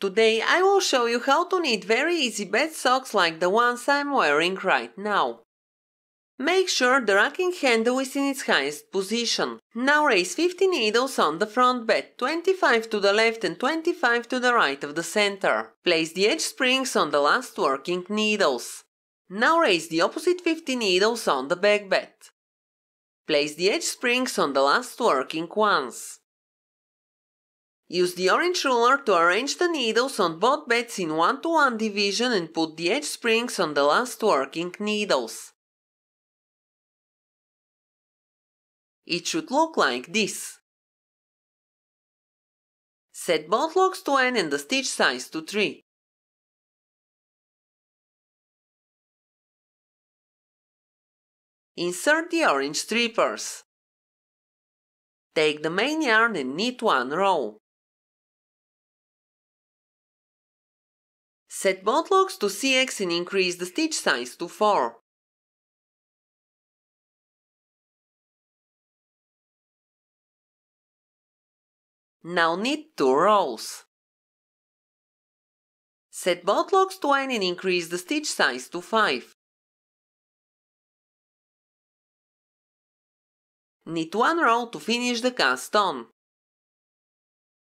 Today I will show you how to knit very easy bed socks like the ones I'm wearing right now. Make sure the racking handle is in its highest position. Now raise 50 needles on the front bed, 25 to the left and 25 to the right of the center. Place the edge springs on the last working needles. Now raise the opposite 50 needles on the back bed. Place the edge springs on the last working ones. Use the orange ruler to arrange the needles on both beds in 1 to 1 division and put the edge springs on the last working needles. It should look like this. Set both locks to N and the stitch size to 3. Insert the orange strippers. Take the main yarn and knit one row. Set both locks to CX and increase the stitch size to 4. Now knit 2 rows. Set both locks to N and increase the stitch size to 5. Knit one row to finish the cast on.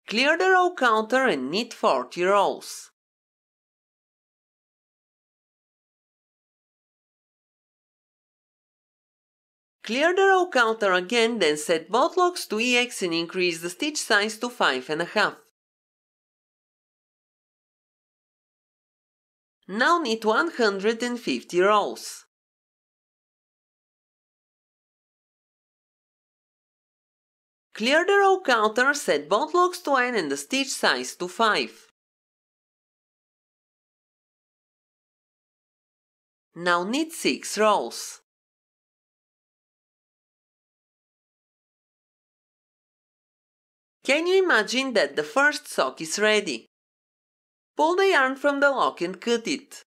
Clear the row counter and knit 40 rows. Clear the row counter again, then set both locks to EX and increase the stitch size to 5.5. Now knit 150 rows. Clear the row counter, set both locks to N and the stitch size to 5. Now knit 6 rows. Can you imagine that the first sock is ready? Pull the yarn from the lock and cut it.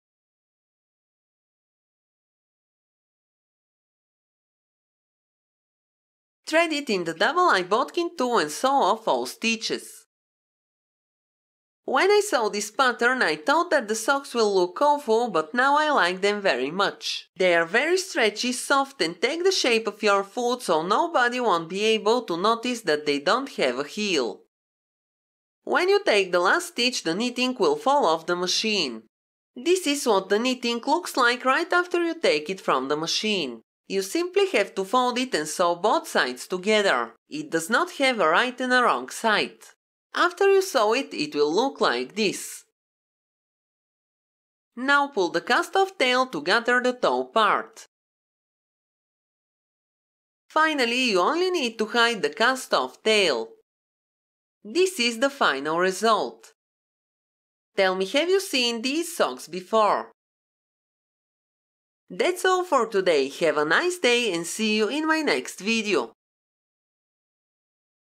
Thread it in the double-eye bodkin tool and sew off all stitches. When I saw this pattern I thought that the socks will look awful but now I like them very much. They are very stretchy, soft and take the shape of your foot so nobody won't be able to notice that they don't have a heel. When you take the last stitch the knitting will fall off the machine. This is what the knitting looks like right after you take it from the machine. You simply have to fold it and sew both sides together. It does not have a right and a wrong side. After you sew it, it will look like this. Now pull the cast-off tail to gather the toe part. Finally, you only need to hide the cast-off tail. This is the final result. Tell me, have you seen these socks before? That's all for today. Have a nice day and see you in my next video.